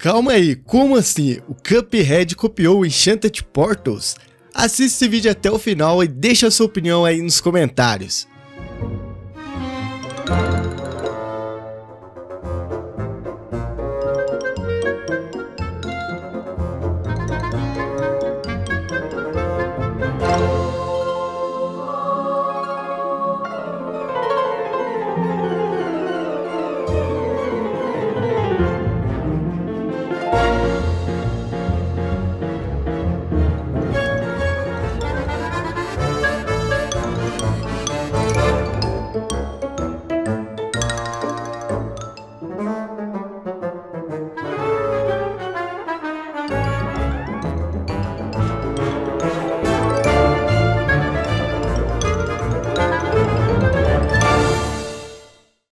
Calma aí, como assim? O Cuphead copiou o Enchanted Portals? Assista esse vídeo até o final e deixa a sua opinião aí nos comentários.